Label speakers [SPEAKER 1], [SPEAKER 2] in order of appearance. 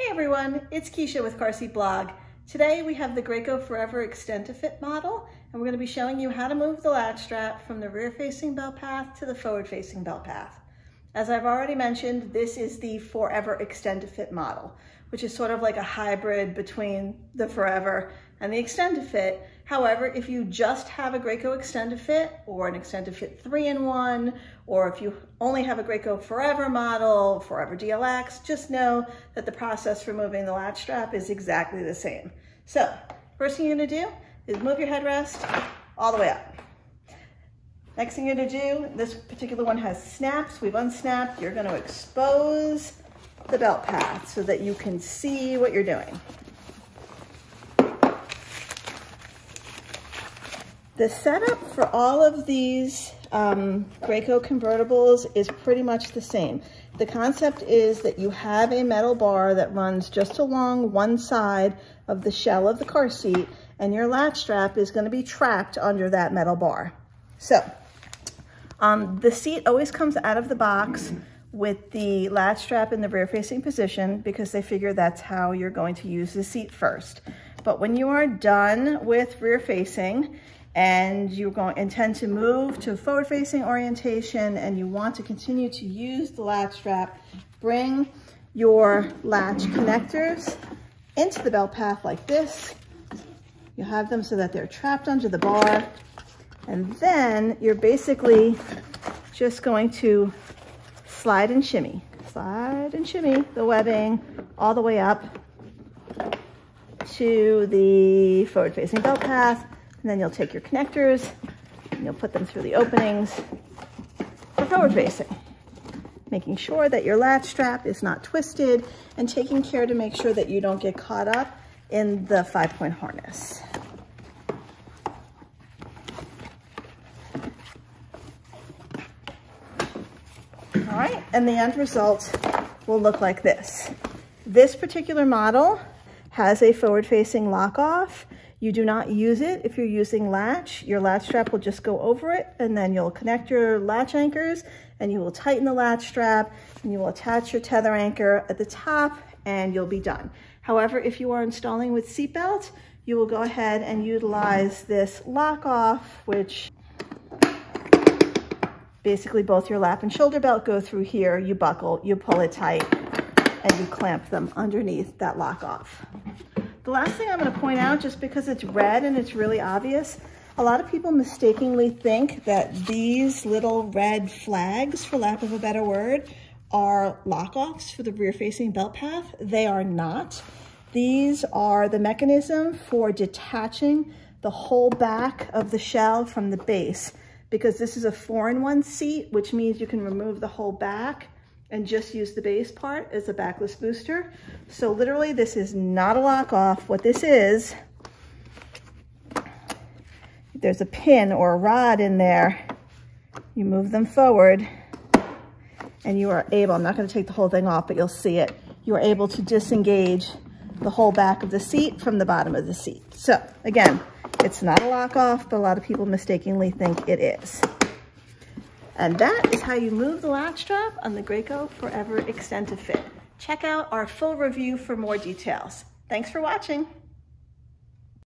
[SPEAKER 1] Hey everyone, it's Kecia with Car Seat Blog. Today we have the Graco Forever Extend to Fit model and we're going to be showing you how to move the latch strap from the rear facing belt path to the forward facing belt path. As I've already mentioned, this is the Forever Extend to Fit model, which is sort of like a hybrid between the Forever and the Extend to Fit. However, if you just have a Graco Extend to Fit or an Extend to Fit 3-in-1, or if you only have a Graco Forever model, Forever DLX, just know that the process for moving the latch strap is exactly the same. So, first thing you're gonna do is move your headrest all the way up. Next thing you're gonna do, this particular one has snaps. We've unsnapped. You're gonna expose the belt path so that you can see what you're doing. The setup for all of these um, Graco convertibles is pretty much the same. The concept is that you have a metal bar that runs just along one side of the shell of the car seat and your latch strap is gonna be trapped under that metal bar. So um, the seat always comes out of the box with the latch strap in the rear facing position because they figure that's how you're going to use the seat first. But when you are done with rear facing and you're going intend to move to forward facing orientation and you want to continue to use the latch strap, bring your latch connectors into the belt path like this. You have them so that they're trapped under the bar. And then you're basically just going to slide and shimmy, slide and shimmy the webbing all the way up to the forward facing belt path and then you'll take your connectors and you'll put them through the openings for forward facing. Making sure that your latch strap is not twisted and taking care to make sure that you don't get caught up in the five point harness. All right, and the end result will look like this. This particular model has a forward facing lock off you do not use it if you're using latch. Your latch strap will just go over it and then you'll connect your latch anchors and you will tighten the latch strap and you will attach your tether anchor at the top and you'll be done. However, if you are installing with seatbelt, you will go ahead and utilize this lock off, which basically both your lap and shoulder belt go through here, you buckle, you pull it tight, and you clamp them underneath that lock off. The last thing I'm gonna point out, just because it's red and it's really obvious, a lot of people mistakenly think that these little red flags, for lack of a better word, are lock-offs for the rear-facing belt path. They are not. These are the mechanism for detaching the whole back of the shell from the base because this is a four-in-one seat, which means you can remove the whole back and just use the base part as a backless booster. So literally this is not a lock off. What this is, there's a pin or a rod in there. You move them forward and you are able, I'm not gonna take the whole thing off, but you'll see it. You are able to disengage the whole back of the seat from the bottom of the seat. So again, it's not a lock off, but a lot of people mistakenly think it is. And that is how you move the latch strap on the Graco Forever Extend to Fit. Check out our full review for more details. Thanks for watching.